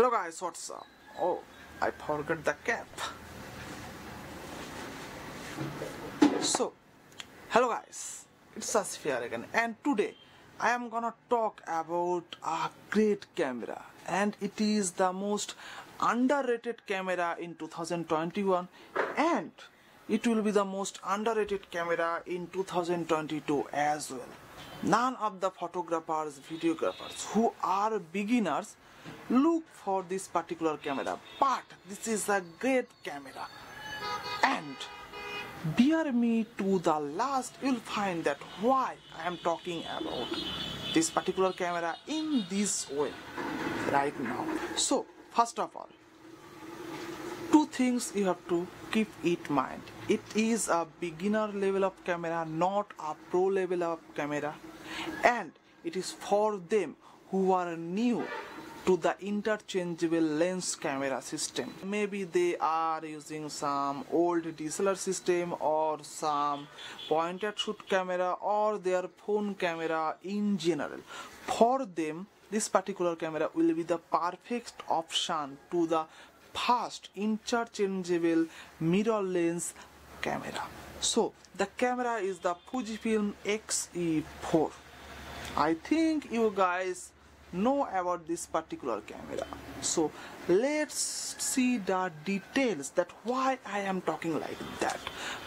Hello guys, what's up? Oh, I forgot the cap. So, hello guys, it's Asif here again and today I am gonna talk about a great camera and it is the most underrated camera in 2021 and it will be the most underrated camera in 2022 as well. None of the photographers, videographers who are beginners look for this particular camera. But this is a great camera. And bear me to the last you'll find that why I am talking about this particular camera in this way right now. So first of all two things you have to keep it mind. It is a beginner level of camera not a pro level of camera. And it is for them who are new to the interchangeable lens camera system. Maybe they are using some old DSLR system or some point and shoot camera or their phone camera in general. For them, this particular camera will be the perfect option to the fast interchangeable mirrorless camera. So the camera is the Fujifilm X-E4. I think you guys know about this particular camera. So let's see the details that why I am talking like that.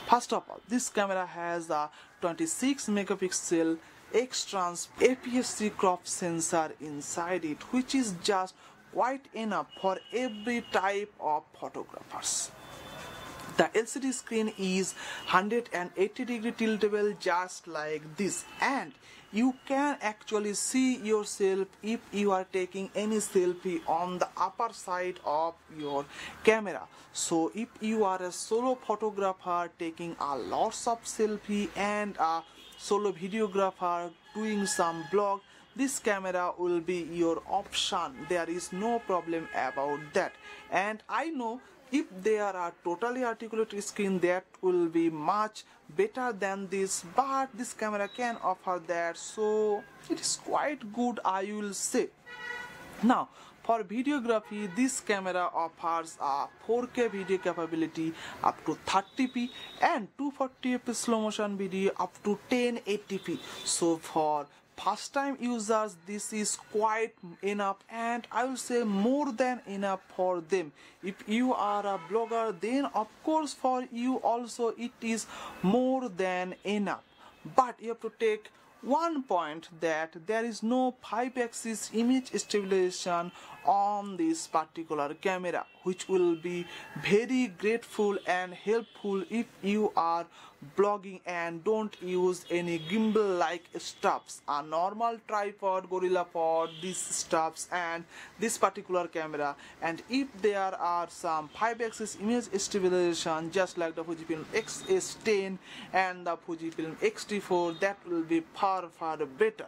First of all this camera has a 26 megapixel X-trans APS-C crop sensor inside it which is just quite enough for every type of photographers the LCD screen is 180 degree tiltable just like this. And you can actually see yourself if you are taking any selfie on the upper side of your camera. So if you are a solo photographer taking a lots of selfie and a solo videographer doing some blog this camera will be your option. There is no problem about that. And i know if there are totally articulate screen that will be much better than this but this camera can offer that so it is quite good I will say now for videography this camera offers a 4K video capability up to 30p and 240p slow motion video up to 1080p so for first time users this is quite enough and I will say more than enough for them. If you are a blogger then of course for you also it is more than enough. But you have to take one point that there is no 5 axis image stabilization on this particular camera which will be very grateful and helpful if you are blogging and don't use any gimbal like stuffs. A normal tripod gorilla pod these stuffs and this particular camera. And if there are some 5 axis image stabilization just like the Fujifilm X-S10 and the Fujifilm X-T4 that will be far far better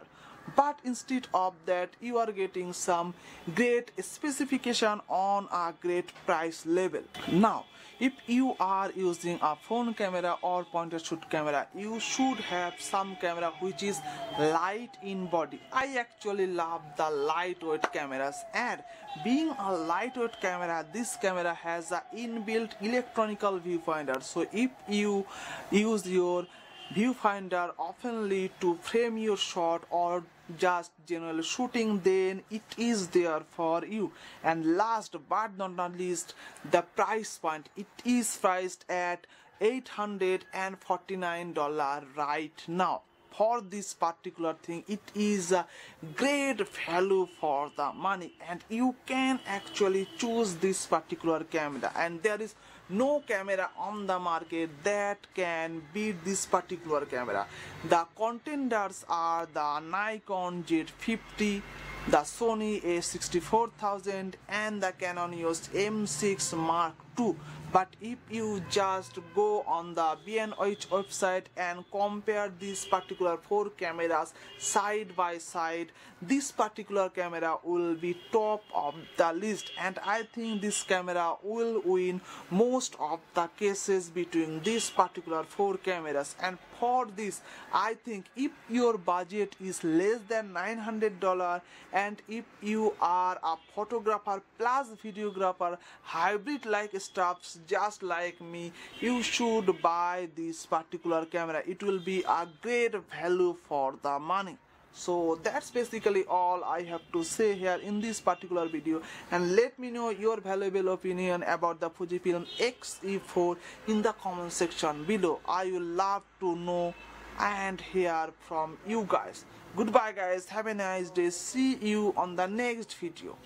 but instead of that you are getting some great specification on a great price level. Now if you are using a phone camera or point and shoot camera you should have some camera which is light in body. I actually love the lightweight cameras and being a lightweight camera this camera has a inbuilt electronical viewfinder. So if you use your viewfinder oftenly to frame your shot or just general shooting then it is there for you. And last but not least the price point. It is priced at 849 dollar right now for this particular thing it is a great value for the money. And you can actually choose this particular camera. And there is no camera on the market that can beat this particular camera. The contenders are the Nikon Z50 the Sony a6400 and the Canon EOS M6 Mark II but if you just go on the B&H website and compare these particular four cameras side by side this particular camera will be top of the list. And I think this camera will win most of the cases between these particular four cameras. And for this I think if your budget is less than $900 and if you are a photographer plus videographer hybrid like stuffs just like me you should buy this particular camera. It will be a great value for the money. So that's basically all i have to say here in this particular video. And let me know your valuable opinion about the fujifilm X-E4 in the comment section below. I will love to know and hear from you guys. Goodbye guys. Have a nice day. See you on the next video